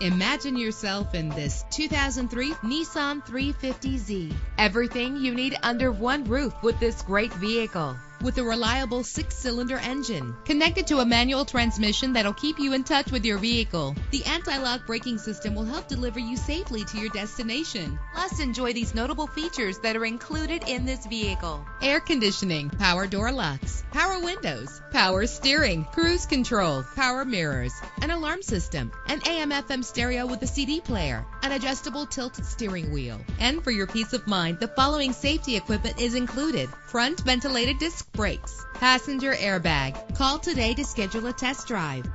Imagine yourself in this 2003 Nissan 350Z. Everything you need under one roof with this great vehicle. With a reliable six-cylinder engine connected to a manual transmission that'll keep you in touch with your vehicle. The anti-lock braking system will help deliver you safely to your destination. Plus, enjoy these notable features that are included in this vehicle. Air conditioning, power door locks, power windows, power steering, cruise control, power mirrors, an alarm system, an AM FM stereo with a CD player, an adjustable tilt steering wheel. And for your peace of mind, the following safety equipment is included. Front ventilated disc brakes, passenger airbag. Call today to schedule a test drive.